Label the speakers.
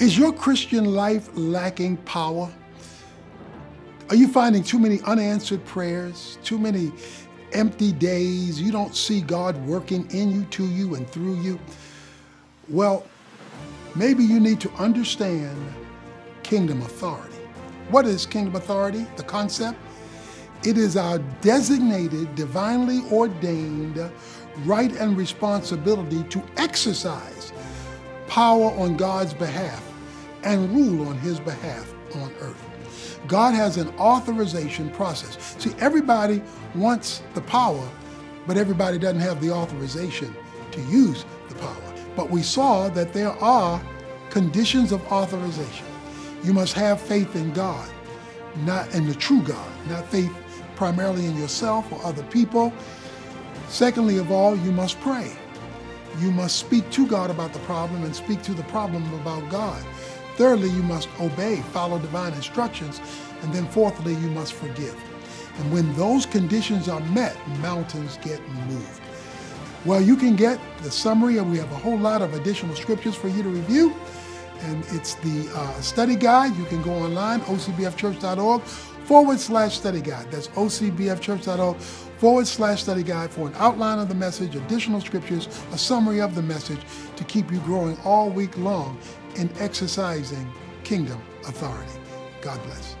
Speaker 1: Is your Christian life lacking power? Are you finding too many unanswered prayers, too many empty days? You don't see God working in you, to you, and through you? Well, maybe you need to understand kingdom authority. What is kingdom authority? The concept? It is our designated, divinely ordained right and responsibility to exercise power on God's behalf and rule on his behalf on earth. God has an authorization process. See, everybody wants the power, but everybody doesn't have the authorization to use the power. But we saw that there are conditions of authorization. You must have faith in God, not in the true God, not faith primarily in yourself or other people. Secondly of all, you must pray. You must speak to God about the problem and speak to the problem about God. Thirdly, you must obey, follow divine instructions. And then fourthly, you must forgive. And when those conditions are met, mountains get moved. Well, you can get the summary, and we have a whole lot of additional scriptures for you to review. And it's the uh, study guide. You can go online, ocbfchurch.org forward slash study guide. That's ocbfchurch.org forward slash study guide for an outline of the message, additional scriptures, a summary of the message to keep you growing all week long in exercising kingdom authority. God bless.